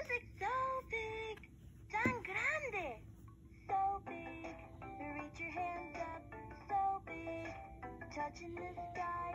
This is so big. Tan grande. So big. Reach your hands up. So big. Touching the sky.